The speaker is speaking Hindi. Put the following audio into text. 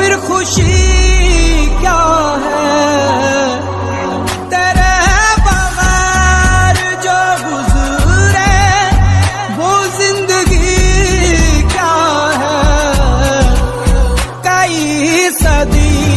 फिर खुशी क्या है? तेरे बगैर जो गुजरे वो ज़िंदगी क्या है? कई सदी